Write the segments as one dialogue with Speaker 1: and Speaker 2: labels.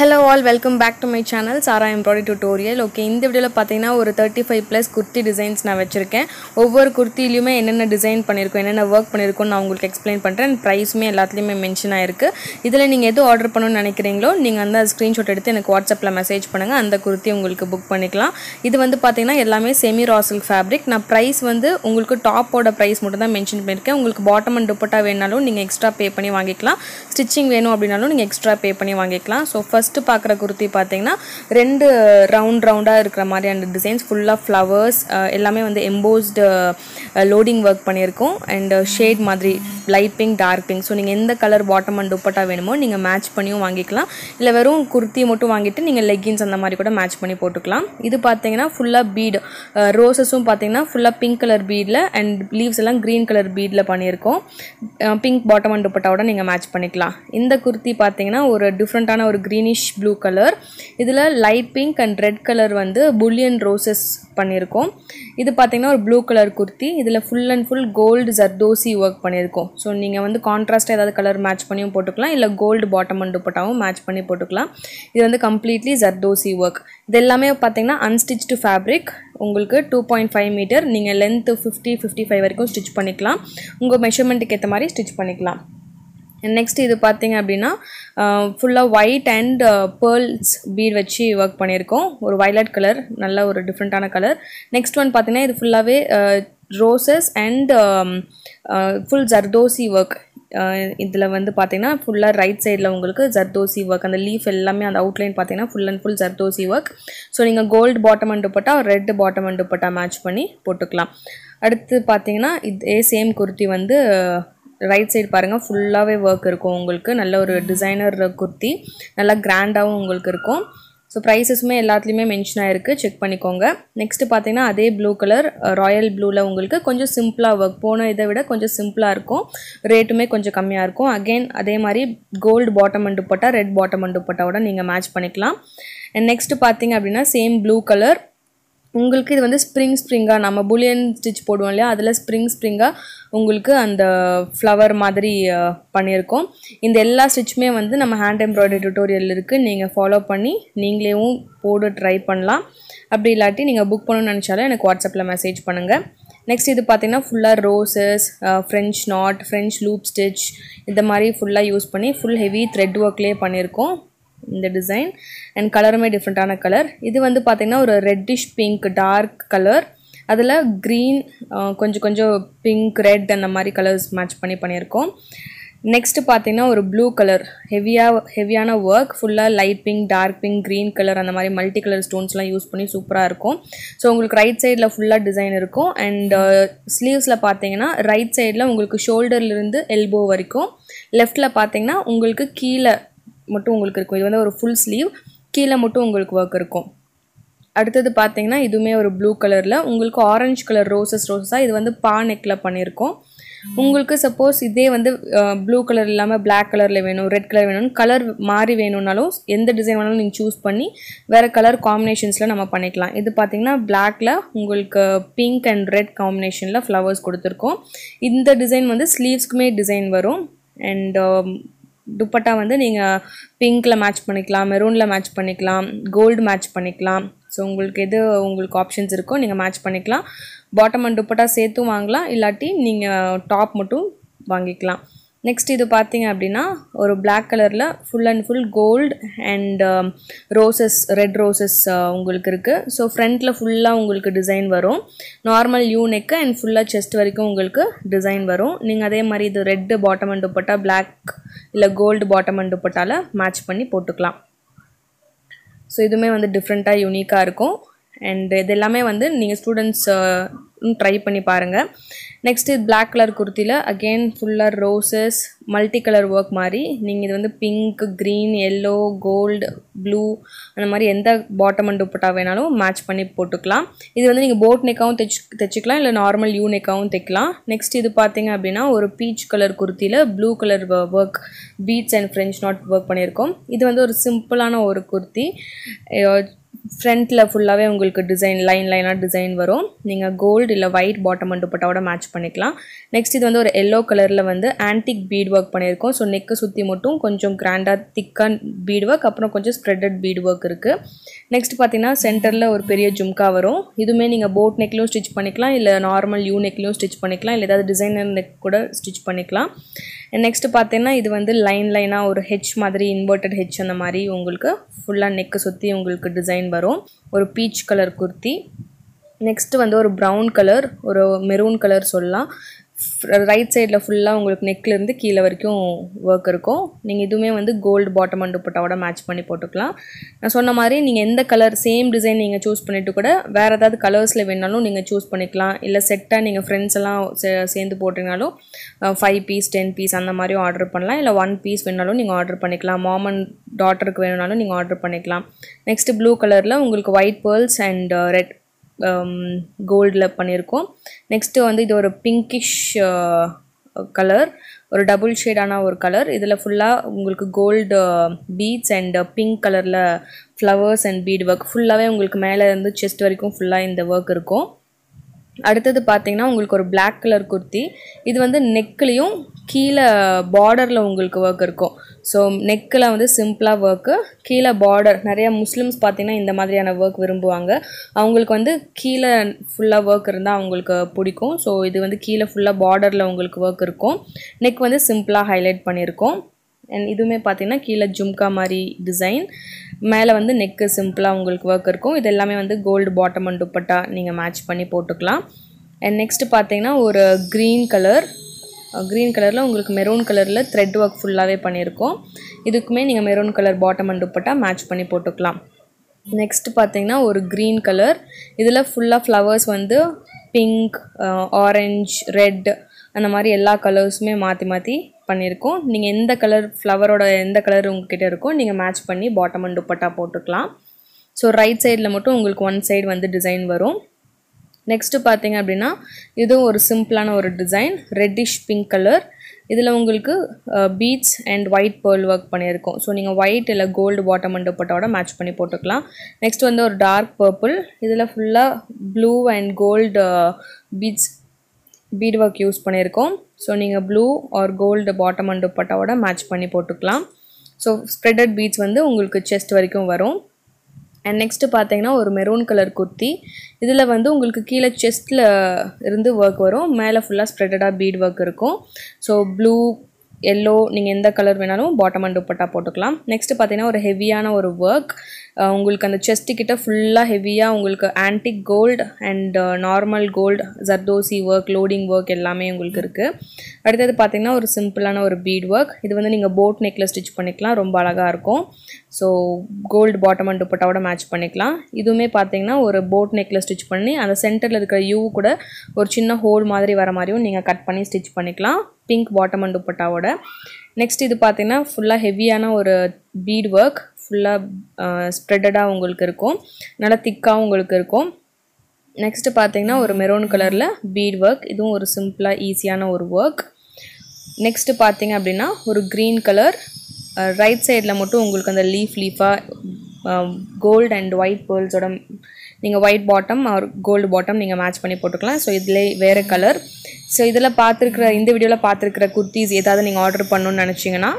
Speaker 1: Hello all welcome back to my channel Sara embroidery tutorial okay இந்த வீடியோவில் பார்த்தீங்கன்னா ஒரு thirty five plus kurti designs நான் வச்சுருக்கேன். ஒவ்வொரு குர்த்திலையுமே என்னென்ன டிசைன் பண்ணியிருக்கோம் என்னென்ன ஒர்க் பண்ணியிருக்கோம் நான் உங்களுக்கு எக்ஸ்பிளைன் பண்ணுறேன் ப்ரைஸுமே எல்லாத்துலேயுமே மென்ஷன் ஆயிருக்கு. இதில் நீங்கள் எது ஆர்டர் பண்ணணும்னு நினைக்கிறீங்களோ நீங்கள் அந்த ஸ்க்ரீன்ஷாட் எடுத்து எனக்கு வாட்ஸ்அப்பில் மெசேஜ் பண்ணுங்கள் அந்த குர்த்தி உங்களுக்கு புக் பண்ணிக்கலாம். இது வந்து பார்த்தீங்கன்னா எல்லாமே செமி ராசில் ஃபேப்ரிக் நான் ப்ரைஸ் வந்து உங்களுக்கு டாப்போட ப்ரைஸ் மட்டும் தான் மென்ஷன் பண்ணியிருக்கேன் உங்களுக்கு பாட்டம் அண்ட் துப்பட்டா வேணாலும் நீங்கள் எக்ஸ்ட்ரா பே பண்ணி வாங்கிக்கலாம். ஸ்டிச்சிங் வேணும் அப்படின்னாலும் நீங்கள் எக்ஸ்ட்ரா பே பண்ணி வாங்கிக்கலாம். ஸோ ஃபஸ்ட் ஃபஸ்ட்டு பார்க்குற குர்த்தி பார்த்தீங்கன்னா ரெண்டு ரவுண்ட் ரவுண்டாக இருக்கிற மாதிரியான டிசைன்ஸ் ஃபுல்லாக ஃப்ளவர்ஸ் எல்லாமே வந்து எம்போஸ்டு லோடிங் ஒர்க் பண்ணியிருக்கோம். அண்ட் ஷேட் மாதிரி light pink dark pink so நீங்கள் எந்த கலர் பாட்டம் அண்ட் துப்பட்டா வேணுமோ நீங்கள் மேட்ச் பண்ணியும் வாங்கிக்கலாம். இல்லை வெறும் குர்த்தி மட்டும் வாங்கிட்டு நீங்கள் லெக்கின்ஸ் அந்த மாதிரி கூட மேட்ச் பண்ணி போட்டுக்கலாம். இது பார்த்தீங்கன்னா ஃபுல்லாக பீடு ரோசஸும் பார்த்தீங்கன்னா ஃபுல்லாக பிங்க் கலர் பீடில் அண்ட் லீவ்ஸ் எல்லாம் க்ரீன் கலர் பீடில் பண்ணியிருக்கோம். பிங்க் பாட்டம் அண்ட் துப்பட்டாவோட நீங்கள் மேட்ச் பண்ணிக்கலாம். இந்த குர்த்தி பார்த்தீங்கன்னா ஒரு டிஃப்ரெண்ட்டான ஒரு க்ரீனிஷ் ப்ளூ கலர் இதில் light pink and red colour வந்து புல்லியன் ரோசஸ் பண்ணியிருக்கோம். இது பார்த்திங்கன்னா ஒரு ப்ளூ கலர் குர்த்தி. இதில் full and full gold zardozi work பண்ணியிருக்கோம். ஸோ நீங்கள் வந்து கான்ட்ராஸ்ட்டாக ஏதாவது கலர் மேட்ச் பண்ணியும் போட்டுக்கலாம். இல்லை கோல்டு பாட்டம் அண்ட் துப்பட்டாவும் மேட்ச் பண்ணி போட்டுக்கலாம். இது வந்து கம்ப்ளீட்லி ஜர்தோசி ஒர்க் இது எல்லாமே பார்த்திங்கன்னா அன்ஸ்டிச்டு ஃபேப்ரிக் உங்களுக்கு டூ பாயிண்ட் ஃபைவ் மீட்டர் நீங்கள் லென்த்து ஃபிஃப்டி ஃபிஃப்டி ஃபைவ் வரைக்கும் ஸ்டிச் பண்ணிக்கலாம். உங்கள் மெஷர்மெண்ட்டுக்கு ஏற்ற மாதிரி ஸ்டிச் பண்ணிக்கலாம். நெக்ஸ்ட் இது பார்த்தீங்க அப்படின்னா ஃபுல்லாக ஒயிட் அண்ட் பேர்ல்ஸ் பீட் வச்சு ஒர்க் பண்ணியிருக்கோம். ஒரு வயலட் கலர் நல்ல ஒரு டிஃப்ரெண்ட்டான கலர் நெக்ஸ்ட் ஒன் பார்த்தீங்கன்னா இது ஃபுல்லாகவே roses and full zardozi work இதில் வந்து பார்த்தீங்கன்னா ஃபுல்லாக ரைட் சைடில் உங்களுக்கு ஜர்தோசி ஒர்க் அந்த லீஃப் எல்லாமே அந்த அவுட்லைன் பார்த்தீங்கன்னா full and full zardozi work so நீங்கள் கோல்டு பாட்டம் அண்டு பட்டா ரெட் பாட்டம் அண்டு பட்டா மேட்ச் பண்ணி போட்டுக்கலாம். அடுத்து பார்த்தீங்கன்னா இதே சேம் குர்த்தி வந்து ரைட் சைடு பாருங்கள் ஃபுல்லாகவே ஒர்க் இருக்கும் உங்களுக்கு. நல்ல ஒரு டிசைனர் குர்த்தி நல்லா கிராண்டாகவும் உங்களுக்கு இருக்கும். ஸோ ப்ரைஸஸுமே எல்லாத்துலேயுமே மென்ஷன் ஆகிருக்கு செக் பண்ணிக்கோங்க. நெக்ஸ்ட்டு பார்த்தீங்கன்னா அதே ப்ளூ கலர் ராயல் ப்ளூவில் உங்களுக்கு கொஞ்சம் சிம்பிளாக ஒர்க் போன இதை விட கொஞ்சம் சிம்பிளாக இருக்கும். ரேட்டுமே கொஞ்சம் கம்மியாக இருக்கும். அகெயின் அதே மாதிரி கோல்டு பாட்டம் அண்டு போட்டால் ரெட் பாட்டம் அண்டு பட்டாவோட நீங்கள் மேட்ச் பண்ணிக்கலாம். அண்ட் நெக்ஸ்ட்டு பார்த்தீங்க அப்படின்னா சேம் ப்ளூ கலர் உங்களுக்கு இது வந்து ஸ்ப்ரிங் ஸ்ப்ரிங்காக நம்ம புலியன் ஸ்டிச் போடுவோம் இல்லையா? அதில் ஸ்ப்ரிங் ஸ்ப்ரிங்காக உங்களுக்கு அந்த ஃப்ளவர் மாதிரி பண்ணியிருக்கோம். இந்த எல்லா ஸ்டிச்சுமே வந்து நம்ம ஹேண்ட் எம்ப்ராய்டரி டியூட்டோரியல் இருக்குது நீங்கள் ஃபாலோ பண்ணி நீங்களேவும் போட ட்ரை பண்ணலாம். அப்படி இல்லாட்டி நீங்கள் புக் பண்ணணும்னு நினச்சாலும் எனக்கு வாட்ஸ்அப்பில் மெசேஜ் பண்ணுங்கள் நெக்ஸ்ட் இது பார்த்தீங்கன்னா ஃபுல்லாக roses French knot French loop stitch இந்த மாதிரி ஃபுல்லாக யூஸ் பண்ணி ஃபுல் ஹெவி த்ரெட் ஒர்க்லேயே பண்ணியிருக்கோம். இந்த டிசைன் அண்ட் கலருமே டிஃப்ரெண்ட்டான கலர் இது வந்து பார்த்திங்கன்னா ஒரு ரெட்டிஷ் பிங்க் டார்க் கலர் அதில் க்ரீன் கொஞ்சம் கொஞ்சம் பிங்க் ரெட் அந்த மாதிரி கலர்ஸ் மேட்ச் பண்ணி பண்ணியிருக்கோம். நெக்ஸ்ட்டு பார்த்தீங்கன்னா ஒரு ப்ளூ கலர் ஹெவியாக ஹெவியான ஒர்க் ஃபுல்லாக light pink dark pink green colour அந்த மாதிரி மல்டி கலர் ஸ்டோன்ஸ்லாம் யூஸ் பண்ணி சூப்பராக இருக்கும். ஸோ உங்களுக்கு ரைட் சைடில் ஃபுல்லாக டிசைன் இருக்கும். அண்ட் ஸ்லீவ்ஸில் பார்த்தீங்கன்னா ரைட் சைடில் உங்களுக்கு ஷோல்டர்லேருந்து எல்போ வரைக்கும். லெஃப்ட்டில் பார்த்தீங்கன்னா உங்களுக்கு கீழே மட்டும் உங்களுக்கு இருக்கும். இது வந்து ஒரு ஃபுல் ஸ்லீவ் கீழே மட்டும் உங்களுக்கு ஒர்க் இருக்கும். அடுத்தது பார்த்தீங்கன்னா இதுவுமே ஒரு ப்ளூ கலரில் உங்களுக்கு ஆரஞ்சு கலர் ரோசஸ் ரோசஸாக இது வந்து பா நெக்கில் பண்ணியிருக்கோம் உங்களுக்கு சப்போஸ் இதே வந்து ப்ளூ கலர் இல்லாமல் பிளாக் கலரில் வேணும் ரெட் கலர் வேணும்னு கலர் மாறி வேணும்னாலும் எந்த டிசைன் வேணாலும் நீங்கள் சூஸ் பண்ணி வேறு கலர் காம்பினேஷன்ஸில் நம்ம பண்ணிக்கலாம். இது பார்த்திங்கன்னா பிளாக்ல உங்களுக்கு பிங்க் அண்ட் ரெட் காம்பினேஷனில் ஃப்ளவர்ஸ் கொடுத்துருக்கோம். இந்த டிசைன் வந்து ஸ்லீவ்ஸ்க்குமே டிசைன் வரும். அண்ட் துப்பட்டா வந்து நீங்கள் பிங்க்கில் மேட்ச் பண்ணிக்கலாம் மெரூனில் மேட்ச் பண்ணிக்கலாம் கோல்டு மேட்ச் பண்ணிக்கலாம். ஸோ உங்களுக்கு எது உங்களுக்கு ஆப்ஷன்ஸ் இருக்கோ நீங்கள் மேட்ச் பண்ணிக்கலாம். பாட்டம் அண்ட் துப்பட்டா சேர்த்தும் வாங்கலாம் இல்லாட்டி நீங்கள் டாப் மட்டும் வாங்கிக்கலாம். நெக்ஸ்ட் இது பார்த்தீங்க அப்படின்னா ஒரு பிளாக் கலரில் full and full gold and roses red roses உங்களுக்கு இருக்குது ஸோ ஃப்ரண்ட்டில் ஃபுல்லாக உங்களுக்கு டிசைன் வரும். நார்மல் யூ நெக்கு அண்ட் ஃபுல்லாக செஸ்ட் வரைக்கும் உங்களுக்கு டிசைன் வரும். நீங்கள் அதே மாதிரி இது red bottom and dupatta black இல்லை கோல்டு பாட்டம் அண்ட் துப்பட்டாவில் மேட்ச் பண்ணி போட்டுக்கலாம். ஸோ இதுவுமே வந்து டிஃப்ரெண்ட்டாக யூனிக்காக இருக்கும். அண்ட் இது எல்லாமே வந்து நீங்கள் ஸ்டூடெண்ட்ஸ் ட்ரை பண்ணி பாருங்கள் நெக்ஸ்ட்டு பிளாக் கலர் குர்த்தியில் அகெயின் ஃபுல்லாக ரோசஸ் மல்டி கலர் ஒர்க் மாதிரி நீங்கள் இது வந்து pink green yellow gold blue அந்த மாதிரி எந்த பாட்டம் அண்ட் துப்பட்டா வேணாலும் மேட்ச் பண்ணி போட்டுக்கலாம். இது வந்து நீங்கள் போட் நெக்காகவும் தைச்சு தைச்சிக்கலாம் இல்லை நார்மல் யூ நெக்காகவும் தைக்கலாம். நெக்ஸ்ட் இது பார்த்தீங்க அப்படின்னா ஒரு peach colour குர்த்தியில் blue colour work beads and French knot work பண்ணியிருக்கோம். இது வந்து ஒரு சிம்பிளான ஒரு குர்த்தி ஃப்ரண்ட்டில் ஃபுல்லாகவே உங்களுக்கு டிசைன் லைன் லைனாக டிசைன் வரும். நீங்கள் கோல்டு இல்லை ஒயிட் பாட்டம் அண்ட் பட்டாவோட மேட்ச் பண்ணிக்கலாம். நெக்ஸ்ட் இது வந்து ஒரு எல்லோ கலரில் வந்து ஆன்டிக் பீட் ஒர்க் பண்ணியிருக்கோம். ஸோ நெக்கு சுற்றி மட்டும் கொஞ்சம் கிராண்டாக திக்காக பீட் ஒர்க் அப்புறம் கொஞ்சம் ஸ்ப்ரெட்டட் பீட் ஒர்க் இருக்குது நெக்ஸ்ட் பார்த்தீங்கன்னா சென்டரில் ஒரு பெரிய ஜும்கா வரும். இதுவுமே நீங்கள் போட் நெக்லையும் ஸ்டிச் பண்ணிக்கலாம் இல்லை நார்மல் யூ நெக்லையும் ஸ்டிச் பண்ணிக்கலாம் இல்லை ஏதாவது டிசைனர் நெக் கூட ஸ்டிச் பண்ணிக்கலாம். நெக்ஸ்ட் பார்த்தீங்கன்னா இது வந்து லைன் லைனாக ஒரு ஹெச் மாதிரி இன்வெர்டட் ஹெச் அந்த மாதிரி உங்களுக்கு ஃபுல்லாக நெக்கு சுற்றி உங்களுக்கு டிசைன் வரும். ஒரு பீச் கலர் குர்த்தி. நெக்ஸ்ட் வந்து ஒரு ப்ரௌன் கலர் ஒரு மெரூன் கலர் சொல்லலாம். ரைட் சைடில் ஃபுல்லாக உங்களுக்கு நெக்லேருந்து கீழே வரைக்கும் ஒர்க் இருக்கும். நீங்கள் இதுவுமே வந்து கோல்டு பாட்டம் அண்ட் துப்பட்டாவோட மேட்ச் பண்ணி போட்டுக்கலாம். நான் சொன்ன மாதிரி நீங்கள் எந்த கலர் சேம் டிசைன் நீங்கள் சூஸ் பண்ணிவிட்டு கூட வேறு ஏதாவது கலர்ஸில் வேணாலும் நீங்கள் சூஸ் பண்ணிக்கலாம். இல்லை செட்டாக நீங்கள் ஃப்ரெண்ட்ஸ் எல்லாம் சே சேர்ந்து போட்டிங்கனாலும் ஃபைவ் பீஸ் டென் பீஸ் அந்த மாதிரியும் ஆர்டர் பண்ணலாம். இல்லை ஒன் பீஸ் வேணாலும் நீங்கள் ஆர்டர் பண்ணிக்கலாம். மாம் அண்ட் டாட்டருக்கு வேணுனாலும் நீங்கள் ஆர்டர் பண்ணிக்கலாம். நெக்ஸ்ட்டு ப்ளூ கலரில் உங்களுக்கு white pearls and red Um, கோல்டில் பண்ணியிருக்கோம். நெக்ஸ்ட்டு வந்து இது ஒரு பிங்கிஷ் கலர் uh, ஒரு டபுள் ஷேடான ஒரு கலர் இதில் ஃபுல்லாக உங்களுக்கு கோல்டு பீட்ஸ் அண்ட் பிங்க் கலரில் ஃப்ளவர்ஸ் அண்ட் பீட் ஒர்க் ஃபுல்லாகவே உங்களுக்கு மேலே இருந்து செஸ்ட் வரைக்கும் ஃபுல்லாக இந்த ஒர்க் இருக்கும். அடுத்தது பார்த்தீங்கன்னா உங்களுக்கு ஒரு பிளாக் கலர் குர்த்தி. இது வந்து நெக்லேயும் கீழே பார்டரில் உங்களுக்கு ஒர்க் இருக்கும். ஸோ நெக்கில் வந்து சிம்பிளாக ஒர்க்கு கீழே பார்டர் நிறையா முஸ்லிம்ஸ் பார்த்தீங்கன்னா இந்த மாதிரியான ஒர்க் விரும்புவாங்க. அவங்களுக்கு வந்து கீழே ஃபுல்லாக ஒர்க் இருந்தால் அவங்களுக்கு பிடிக்கும். ஸோ இது வந்து கீழே ஃபுல்லாக பார்டரில் உங்களுக்கு ஒர்க் இருக்கும். நெக் வந்து சிம்பிளாக ஹைலைட் பண்ணியிருக்கோம். அண்ட் இதுவுமே பார்த்தீங்கன்னா கீழே ஜும்கா மாதிரி டிசைன் மேலே வந்து நெக்கு சிம்பிளாக உங்களுக்கு ஒர்க் இருக்கும். இது எல்லாமே வந்து கோல்டு பாட்டம் அண்ட் துப்பட்டா நீங்கள் மேட்ச் பண்ணி போட்டுக்கலாம். அண்ட் நெக்ஸ்ட் பார்த்தீங்கன்னா ஒரு க்ரீன் கலர் க்ரீன் கலரில் உங்களுக்கு மெரூன் கலரில் த்ரெட் ஒர்க் ஃபுல்லாகவே பண்ணியிருக்கோம். இதுக்குமே நீங்கள் maroon colour bottom and dupatta match பண்ணி போட்டுக்கலாம். நெக்ஸ்ட் பார்த்தீங்கன்னா ஒரு க்ரீன் கலர் இதில் ஃபுல்லாக ஃப்ளவர்ஸ் வந்து பிங்க் ஆரஞ்ச் ரெட் அந்த மாதிரி எல்லா கலர்ஸுமே மாற்றி மாற்றி பண்ணியிருக்கோம். நீங்கள் எந்த கலர் ஃப்ளவரோட எந்த கலர் உங்ககிட்ட இருக்கோ நீங்கள் மேட்ச் பண்ணி பாட்டம் அண்ட் துப்பட்டா போட்டுக்கலாம். ஸோ ரைட் சைடில் மட்டும் உங்களுக்கு ஒன் சைடு வந்து டிசைன் வரும். நெக்ஸ்ட்டு பார்த்தீங்க அப்படின்னா இதுவும் ஒரு சிம்பிளான ஒரு டிசைன் ரெட்டிஷ் பிங்க் கலர் இதில் உங்களுக்கு beads and white pearl work பண்ணியிருக்கோம். ஸோ நீங்கள் ஒயிட் இல்லை கோல்டு பாட்டம் அண்ட் பட்டோட மேட்ச் பண்ணி போட்டுக்கலாம். நெக்ஸ்ட் வந்து ஒரு டார்க் பர்பிள் இதில் ஃபுல்லாக blue and gold beads bead work use பண்ணியிருக்கோம். ஸோ நீங்கள் blue or gold bottom and துப்பட்டாவோட match பண்ணி போட்டுக்கலாம். ஸோ ஸ்ப்ரெடட் பீட்ஸ் வந்து உங்களுக்கு செஸ்ட் வரைக்கும் வரும். அண்ட் நெக்ஸ்ட்டு பார்த்தீங்கன்னா ஒரு மெரூன் கலர் குர்த்தி. இதில் வந்து உங்களுக்கு கீழே செஸ்ட்டில் இருந்து ஒர்க் வரும். மேலே ஃபுல்லாக ஸ்ப்ரெடடாக பீட் ஒர்க் இருக்கும். ஸோ ப்ளூ எல்லோ நீங்கள் எந்த கலர் வேணாலும் பாட்டம் அண்ட் துப்பட்டா போட்டுக்கலாம். நெக்ஸ்ட்டு பார்த்தீங்கன்னா ஒரு ஹெவியான ஒரு ஒர்க் உங்களுக்கு அந்த செஸ்ட்டு கிட்ட ஃபுல்லாக ஹெவியாக உங்களுக்கு antique gold and normal gold zardozi work loading work எல்லாமே உங்களுக்கு இருக்குது அடுத்தது பார்த்தீங்கன்னா ஒரு சிம்பிளான ஒரு பீட் ஒர்க் இது வந்து நீங்கள் போட் நெக்கில் ஸ்டிச் பண்ணிக்கலாம் ரொம்ப அழகாக இருக்கும். ஸோ கோல்டு பாட்டம் அண்ட் துப்பட்டாவோட மேட்ச் பண்ணிக்கலாம். இதுவுமே பார்த்தீங்கன்னா ஒரு போட் நெக்கில் ஸ்டிச் பண்ணி அந்த சென்டரில் இருக்கிற யூ கூட ஒரு சின்ன ஹோல் மாதிரி வர மாதிரியும் நீங்கள் கட் பண்ணி ஸ்டிச் பண்ணிக்கலாம். பிங்க் பாட்டம் அண்ட் துப்பட்டாவோட நெக்ஸ்ட் இது பார்த்தீங்கன்னா ஃபுல்லாக ஹெவியான ஒரு பீட் ஒர்க் ஃபுல்லாக ஸ்ப்ரெட்டடாக உங்களுக்கு இருக்கும். நல்லா திக்காகவும் உங்களுக்கு இருக்கும். நெக்ஸ்ட்டு பார்த்தீங்கன்னா ஒரு மெரூன் கலரில் பீட் ஒர்க் இதுவும் ஒரு சிம்பிளாக ஈஸியான ஒரு ஒர்க் நெக்ஸ்ட்டு பார்த்தீங்க அப்படின்னா ஒரு க்ரீன் கலர் ரைட் சைடில் மட்டும் உங்களுக்கு அந்த லீஃப் லீஃபாக கோல்டு அண்ட் ஒயிட் பேர்ல்ஸோட நீங்கள் white bottom or gold bottom நீங்கள் மேட்ச் பண்ணி போட்டுக்கலாம். ஸோ இதில் வேறு கலர் ஸோ இதில் பார்த்துருக்குற இந்த வீடியோவில் பார்த்துருக்குற குர்த்திஸ் ஏதாவது நீங்கள் ஆர்டர் பண்ணணும்னு நினச்சிங்கன்னா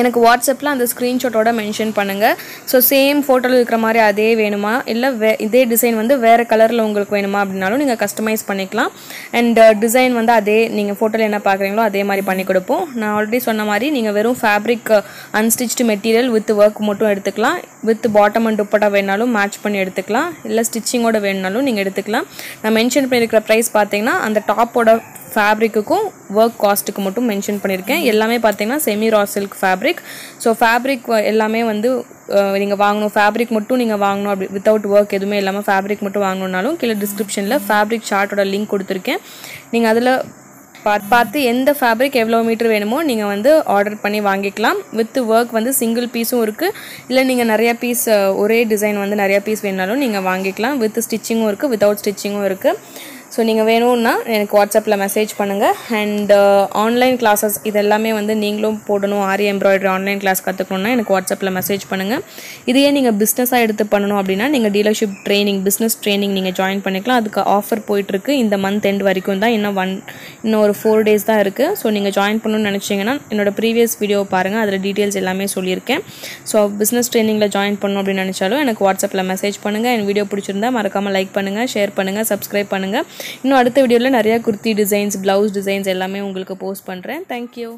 Speaker 1: எனக்கு வாட்ஸ்அப்பில் அந்த ஸ்க்ரீன்ஷாட்டோட மென்ஷன் பண்ணுங்கள் ஸோ சேம் ஃபோட்டோவில் இருக்கிற மாதிரி அதே வேணுமா? இல்லை வே இதே டிசைன் வந்து வேறு கலரில் உங்களுக்கு வேணுமா அப்படின்னாலும் நீங்கள் கஸ்டமைஸ் பண்ணிக்கலாம். அண்ட் டிசைன் uh, வந்து அதே நீங்கள் ஃபோட்டோவில் என்ன பார்க்குறீங்களோ அதே மாதிரி பண்ணி கொடுப்போம். நான் ஆல்ரெடி சொன்ன மாதிரி நீங்கள் வெறும் fabric unstitched material with work மட்டும் எடுத்துக்கலாம். வித் பாட்டம் அண்ட் துப்பட்டா வேணாலும் மேட்ச் பண்ணி எடுத்துக்கலாம். இல்லை ஸ்டிச்சிங்கோட வேணுனாலும் நீங்கள் எடுத்துக்கலாம். நான் மென்ஷன் பண்ணியிருக்கிற ப்ரைஸ் பார்த்தீங்கன்னா அந்த டாப்போட ஃபேப்ரிக்குக்கும் ஒர்க் காஸ்ட்டுக்கு மட்டும் மென்ஷன் பண்ணியிருக்கேன் எல்லாமே பார்த்தீங்கன்னா semi raw silk fabric so fabric எல்லாமே வந்து நீங்கள் வாங்கணும். ஃபேப்ரிக் மட்டும் நீங்கள் வாங்கணும். அப்படி வித்தவுட் ஒர்க் எதுவுமே இல்லாமல் ஃபேப்ரிக் மட்டும் வாங்கணுன்னாலும் கீழே டிஸ்கிரிப்ஷனில் ஃபேப்ரிக் சார்ட்டோட லிங்க் கொடுத்துருக்கேன். நீங்கள் அதில் பார்த்து பார்த்து எந்த ஃபேப்ரிக் எவ்வளோ மீட்டர் வேணுமோ நீங்கள் வந்து ஆர்டர் பண்ணி வாங்கிக்கலாம். வித் ஒர்க் வந்து சிங்கிள் பீஸும் இருக்குது இல்லை நீங்கள் நிறையா பீஸ் ஒரே டிசைன் வந்து நிறையா பீஸ் வேணாலும் நீங்கள் வாங்கிக்கலாம். வித் ஸ்டிச்சிங்கும் இருக்குது வித்தவுட் ஸ்டிச்சிங்கும் இருக்குது ஸோ நீங்கள் வேணும்னா எனக்கு வாட்ஸ்அப்பில் மெசேஜ் பண்ணுங்கள் அண்ட் ஆன்லைன் கிளாஸஸ் இது எல்லாமே வந்து நீங்களும் போடணும். ஆரி எம்ப்ராய்டரி ஆன்லைன் கிளாஸ் கற்றுக்கணுன்னா எனக்கு வாட்ஸ்அப்பில் மெசேஜ் பண்ணுங்கள் இதையே நீங்கள் பிஸ்னஸாக எடுத்து பண்ணணும் அப்படின்னா நீங்கள் டீலர்ஷிப் ட்ரைனிங் பிஸ்னஸ் ட்ரைனிங் நீங்கள் ஜாயின் பண்ணிக்கலாம். அதுக்கு ஆஃபர் போயிட்டுருக்கு. இந்த மந்த் எண்ட் வரைக்கும் தான். இன்னும் ஒன் இன்னும் ஒரு ஃபோர் டேஸ் தான் இருக்குது ஸோ நீங்கள் ஜாயின் பண்ணணும்னு நினச்சிங்கன்னா என்னோட ப்ரீவியஸ் வீடியோ பாருங்கள் அதில் டீட்டெயில்ஸ் எல்லாமே சொல்லியிருக்கேன். ஸோ பிஸ்னஸ் ட்ரைனிங்கில் ஜாயின் பண்ணணும் அப்படின்னு நினச்சாலும் எனக்கு வாட்ஸ்அப்பில் மெசேஜ் பண்ணுங்கள் என் வீடியோ பிடிச்சிருந்தா மறக்காமல் லைக் பண்ணுங்கள் ஷேர் பண்ணுங்கள் சப்ஸ்கிரைப் பண்ணுங்கள் இன்னும் அடுத்த வீடியோவில் நிறையா குர்த்தி டிசைன்ஸ் ப்ளவுஸ் டிசைன்ஸ் எல்லாமே உங்களுக்கு போஸ்ட் பண்ணுறேன் தேங்க்யூ